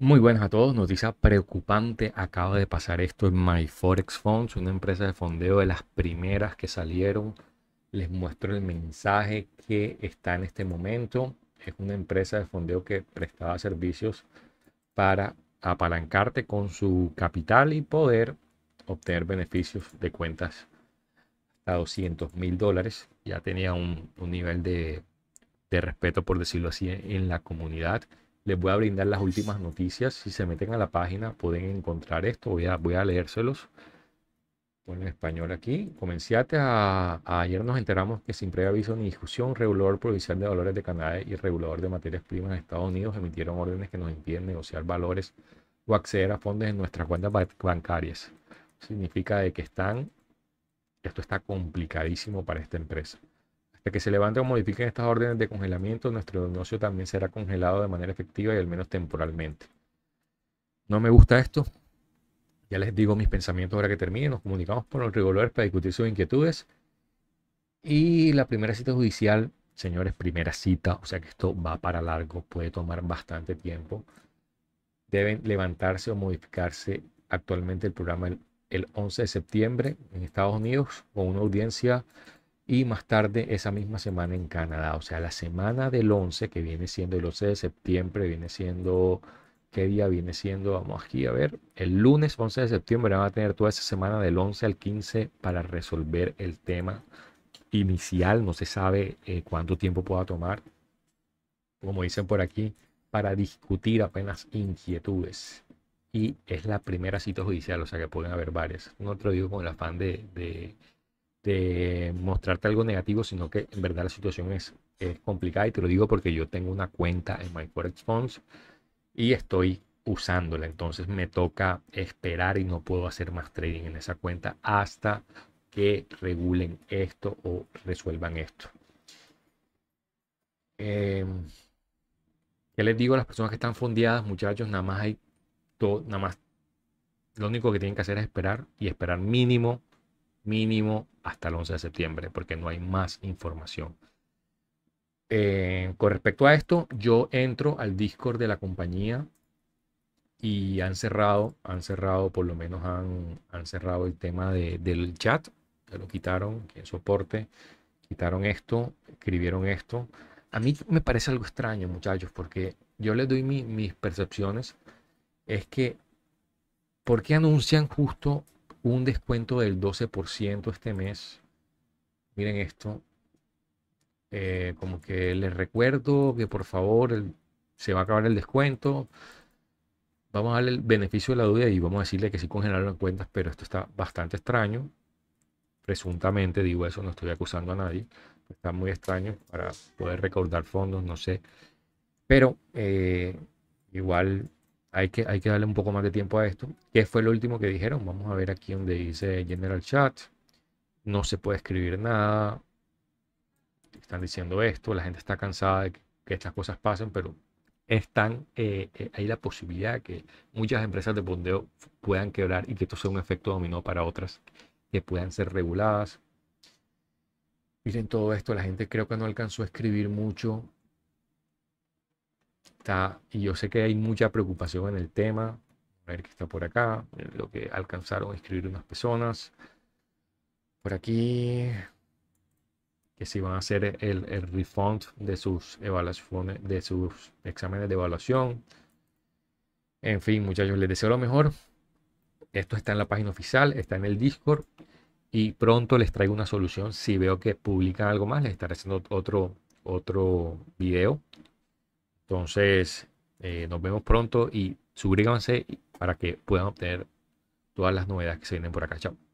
Muy buenas a todos, noticia preocupante, acaba de pasar esto en MyForex Funds, una empresa de fondeo de las primeras que salieron. Les muestro el mensaje que está en este momento. Es una empresa de fondeo que prestaba servicios para apalancarte con su capital y poder obtener beneficios de cuentas hasta 200 mil dólares. Ya tenía un, nivel de, de respeto, por decirlo así, en la comunidad les voy a brindar las últimas noticias. Si se meten a la página pueden encontrar esto. Voy a, voy a leérselos. Bueno, en español aquí. Comenciate a, ayer nos enteramos que sin previo aviso ni discusión, regulador provincial de valores de Canadá y regulador de materias primas de Estados Unidos emitieron órdenes que nos impiden negociar valores o acceder a fondos en nuestras cuentas bancarias. Significa de que están, esto está complicadísimo para esta empresa que se levanten o modifiquen estas órdenes de congelamiento, nuestro negocio también será congelado de manera efectiva y al menos temporalmente. No me gusta esto. Ya les digo mis pensamientos ahora que termine. Nos comunicamos con los reguladores para discutir sus inquietudes. Y la primera cita judicial, señores, primera cita, o sea que esto va para largo, puede tomar bastante tiempo. Deben levantarse o modificarse actualmente el programa el, el 11 de septiembre en Estados Unidos con una audiencia y más tarde esa misma semana en Canadá. O sea, la semana del 11, que viene siendo el 11 de septiembre, viene siendo, ¿qué día viene siendo? Vamos aquí a ver, el lunes 11 de septiembre van a tener toda esa semana del 11 al 15 para resolver el tema inicial. No se sabe eh, cuánto tiempo pueda tomar, como dicen por aquí, para discutir apenas inquietudes. Y es la primera cita judicial, o sea que pueden haber varias. No te lo digo con el afán de de mostrarte algo negativo, sino que en verdad la situación es, complicada y te lo digo porque yo tengo una cuenta en MyForex Funds y estoy usándola. Entonces me toca esperar y no puedo hacer más trading en esa cuenta hasta que regulen esto o resuelvan esto. Eh, ¿Qué les digo a las personas que están fondeadas, muchachos? Nada más hay todo, nada más. Lo único que tienen que hacer es esperar y esperar mínimo mínimo hasta el 11 de septiembre, porque no hay más información. Eh, con respecto a esto, yo entro al Discord de la compañía y han cerrado, han cerrado, por lo menos han, han cerrado el tema del chat, que lo quitaron, que soporte, quitaron esto, escribieron esto. A mí me parece algo extraño, muchachos, porque yo les doy mis percepciones. Es que, ¿por qué anuncian justo un descuento del 12% este mes. Miren esto. Eh, como que les recuerdo que por favor se va a acabar el descuento. Vamos a darle el beneficio de la duda y vamos a decirle que sí congelaron cuentas, pero esto está bastante extraño. Presuntamente digo eso, no estoy acusando a nadie. Está muy extraño para poder recaudar fondos, no sé. Pero eh, igual hay que, hay que darle un poco más de tiempo a esto. ¿Qué fue lo último que dijeron? Vamos a ver aquí donde dice General Chat. No se puede escribir nada. Están diciendo esto. La gente está cansada de que, estas cosas pasen, pero están, eh, eh, hay la posibilidad de que muchas empresas de bondeo puedan quebrar y que esto sea un efecto dominó para otras que puedan ser reguladas. Miren todo esto, la gente creo que no alcanzó a escribir mucho y yo sé que hay mucha preocupación en el tema. A ver qué está por acá, lo que alcanzaron a escribir unas personas. Por aquí, que si van a hacer el, el refund de sus evaluaciones, de sus exámenes de evaluación. En fin, muchachos, les deseo lo mejor. Esto está en la página oficial, está en el Discord y pronto les traigo una solución. Si veo que publican algo más, les estaré haciendo otro, otro video entonces, eh, nos vemos pronto y suscríbanse para que puedan obtener todas las novedades que se vienen por acá. Chao.